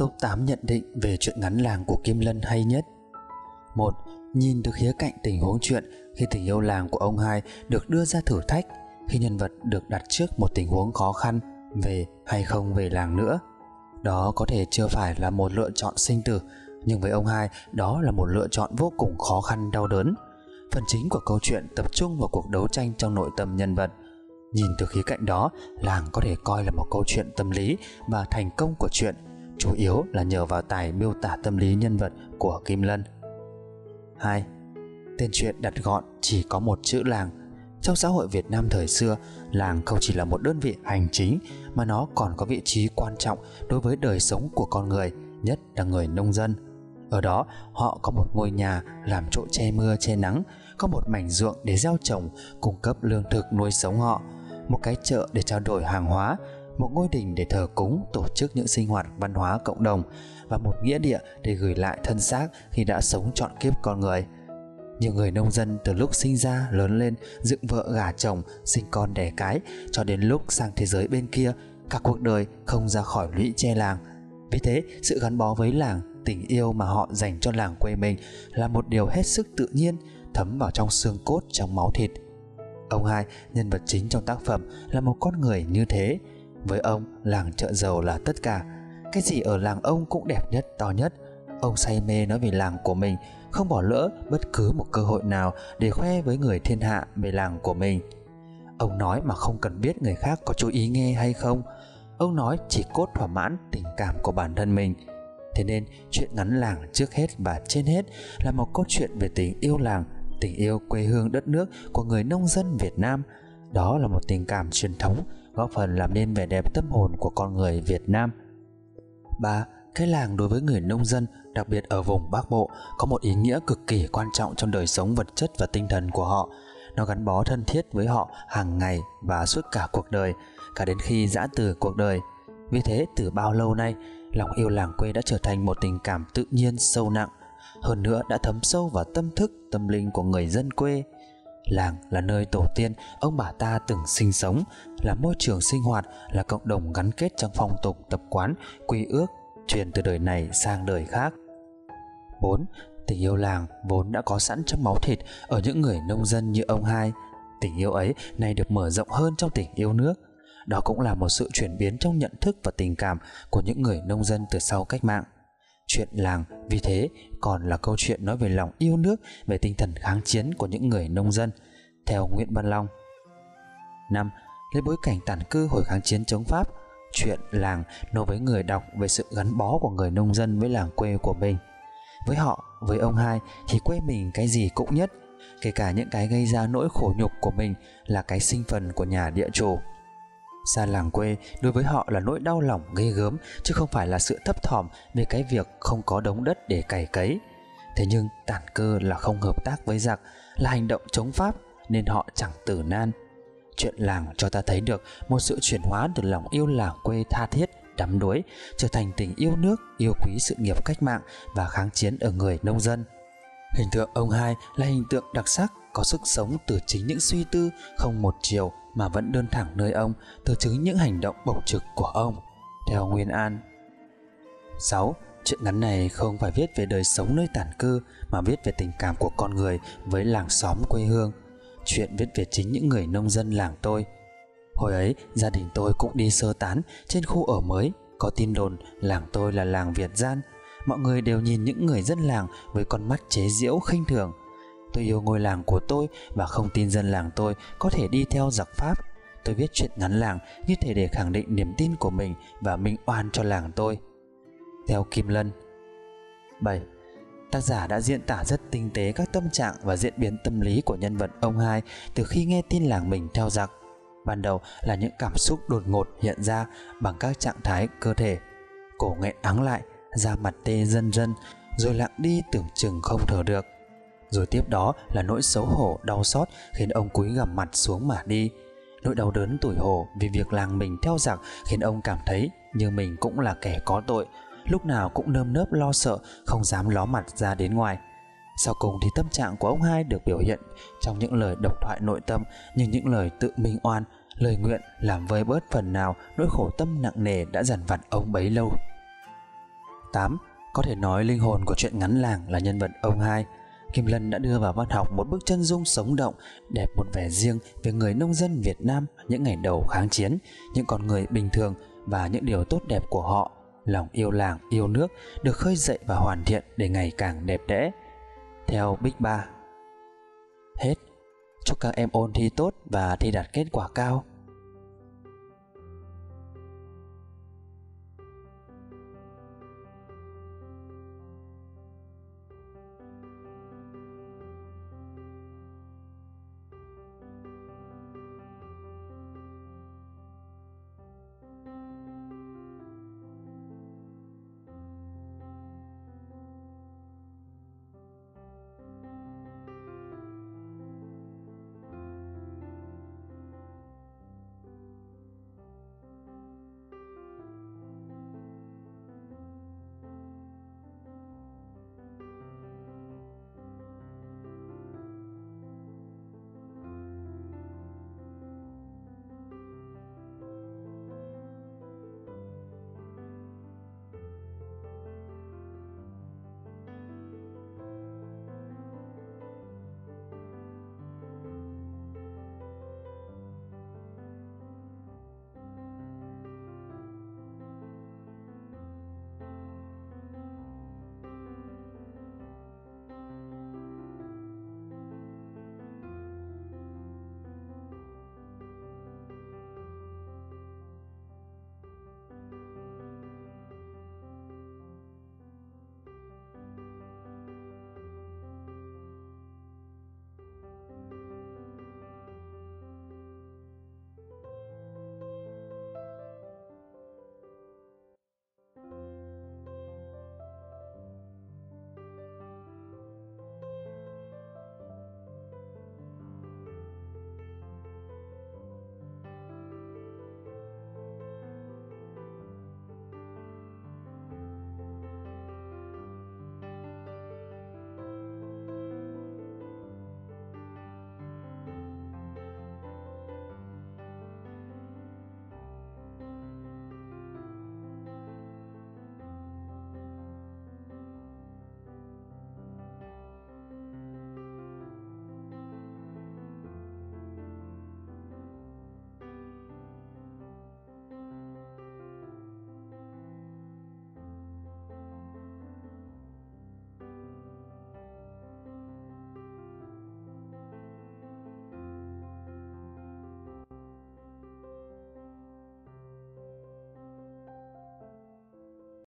Top 8 nhận định về chuyện ngắn làng của Kim Lân hay nhất 1. Nhìn từ khía cạnh tình huống chuyện khi tình yêu làng của ông hai được đưa ra thử thách khi nhân vật được đặt trước một tình huống khó khăn về hay không về làng nữa. Đó có thể chưa phải là một lựa chọn sinh tử, nhưng với ông hai đó là một lựa chọn vô cùng khó khăn đau đớn. Phần chính của câu chuyện tập trung vào cuộc đấu tranh trong nội tâm nhân vật. Nhìn từ khía cạnh đó, làng có thể coi là một câu chuyện tâm lý và thành công của chuyện chủ yếu là nhờ vào tài miêu tả tâm lý nhân vật của Kim Lân. 2. Tên truyện đặt gọn chỉ có một chữ làng. Trong xã hội Việt Nam thời xưa, làng không chỉ là một đơn vị hành chính mà nó còn có vị trí quan trọng đối với đời sống của con người, nhất là người nông dân. Ở đó, họ có một ngôi nhà làm chỗ che mưa che nắng, có một mảnh ruộng để gieo trồng, cung cấp lương thực nuôi sống họ, một cái chợ để trao đổi hàng hóa, một ngôi đình để thờ cúng, tổ chức những sinh hoạt văn hóa cộng đồng và một nghĩa địa để gửi lại thân xác khi đã sống trọn kiếp con người. Nhiều người nông dân từ lúc sinh ra, lớn lên, dựng vợ gả chồng, sinh con đẻ cái cho đến lúc sang thế giới bên kia, cả cuộc đời không ra khỏi lũy che làng. Vì thế, sự gắn bó với làng, tình yêu mà họ dành cho làng quê mình là một điều hết sức tự nhiên, thấm vào trong xương cốt, trong máu thịt. Ông hai, nhân vật chính trong tác phẩm là một con người như thế với ông, làng chợ dầu là tất cả. Cái gì ở làng ông cũng đẹp nhất, to nhất. Ông say mê nói về làng của mình, không bỏ lỡ bất cứ một cơ hội nào để khoe với người thiên hạ về làng của mình. Ông nói mà không cần biết người khác có chú ý nghe hay không. Ông nói chỉ cốt thỏa mãn tình cảm của bản thân mình. Thế nên chuyện ngắn làng trước hết và trên hết là một câu chuyện về tình yêu làng, tình yêu quê hương đất nước của người nông dân Việt Nam. Đó là một tình cảm truyền thống góp phần làm nên vẻ đẹp tâm hồn của con người Việt Nam. 3. Cái làng đối với người nông dân, đặc biệt ở vùng Bắc Bộ, có một ý nghĩa cực kỳ quan trọng trong đời sống vật chất và tinh thần của họ. Nó gắn bó thân thiết với họ hàng ngày và suốt cả cuộc đời, cả đến khi giã từ cuộc đời. Vì thế, từ bao lâu nay, lòng yêu làng quê đã trở thành một tình cảm tự nhiên sâu nặng, hơn nữa đã thấm sâu vào tâm thức, tâm linh của người dân quê. Làng là nơi tổ tiên ông bà ta từng sinh sống, là môi trường sinh hoạt, là cộng đồng gắn kết trong phong tục tập quán, quy ước, truyền từ đời này sang đời khác. 4. Tình yêu làng vốn đã có sẵn trong máu thịt ở những người nông dân như ông hai. Tình yêu ấy nay được mở rộng hơn trong tình yêu nước. Đó cũng là một sự chuyển biến trong nhận thức và tình cảm của những người nông dân từ sau cách mạng. Chuyện làng vì thế còn là câu chuyện nói về lòng yêu nước, về tinh thần kháng chiến của những người nông dân, theo Nguyễn Văn Long. 5. Lấy bối cảnh tàn cư hồi kháng chiến chống Pháp, chuyện làng nói với người đọc về sự gắn bó của người nông dân với làng quê của mình. Với họ, với ông hai thì quê mình cái gì cũng nhất, kể cả những cái gây ra nỗi khổ nhục của mình là cái sinh phần của nhà địa chủ Xa làng quê đối với họ là nỗi đau lòng ghê gớm chứ không phải là sự thấp thỏm về cái việc không có đống đất để cày cấy. Thế nhưng tàn cơ là không hợp tác với giặc, là hành động chống Pháp nên họ chẳng tử nan. Chuyện làng cho ta thấy được một sự chuyển hóa từ lòng yêu làng quê tha thiết, đắm đuối trở thành tình yêu nước, yêu quý sự nghiệp cách mạng và kháng chiến ở người nông dân. Hình tượng ông hai là hình tượng đặc sắc có sức sống từ chính những suy tư không một chiều mà vẫn đơn thẳng nơi ông từ chứng những hành động bộc trực của ông theo Nguyên An 6. Chuyện ngắn này không phải viết về đời sống nơi tản cư mà viết về tình cảm của con người với làng xóm quê hương. Chuyện viết về chính những người nông dân làng tôi. Hồi ấy, gia đình tôi cũng đi sơ tán trên khu ở mới, có tin đồn làng tôi là làng Việt gian. Mọi người đều nhìn những người dân làng với con mắt chế giễu khinh thường. Tôi yêu ngôi làng của tôi và không tin dân làng tôi có thể đi theo giặc Pháp. Tôi viết chuyện ngắn làng như thể để khẳng định niềm tin của mình và minh oan cho làng tôi. Theo Kim Lân 7. Tác giả đã diễn tả rất tinh tế các tâm trạng và diễn biến tâm lý của nhân vật ông hai từ khi nghe tin làng mình theo giặc. Ban đầu là những cảm xúc đột ngột hiện ra bằng các trạng thái cơ thể. Cổ nghẹn áng lại, da mặt tê dân dân, rồi lặng đi tưởng chừng không thở được. Rồi tiếp đó là nỗi xấu hổ đau xót khiến ông cúi gằm mặt xuống mà đi. Nỗi đau đớn tủi hổ vì việc làng mình theo giặc khiến ông cảm thấy như mình cũng là kẻ có tội, lúc nào cũng nơm nớp lo sợ, không dám ló mặt ra đến ngoài. Sau cùng thì tâm trạng của ông hai được biểu hiện trong những lời độc thoại nội tâm như những lời tự minh oan, lời nguyện làm vơi bớt phần nào nỗi khổ tâm nặng nề đã dằn vặt ông bấy lâu. 8. Có thể nói linh hồn của chuyện ngắn làng là nhân vật ông hai Kim Lân đã đưa vào văn học một bức chân dung sống động, đẹp một vẻ riêng về người nông dân Việt Nam những ngày đầu kháng chiến, những con người bình thường và những điều tốt đẹp của họ. Lòng yêu làng, yêu nước được khơi dậy và hoàn thiện để ngày càng đẹp đẽ. Theo Big Ba Hết Chúc các em ôn thi tốt và thi đạt kết quả cao.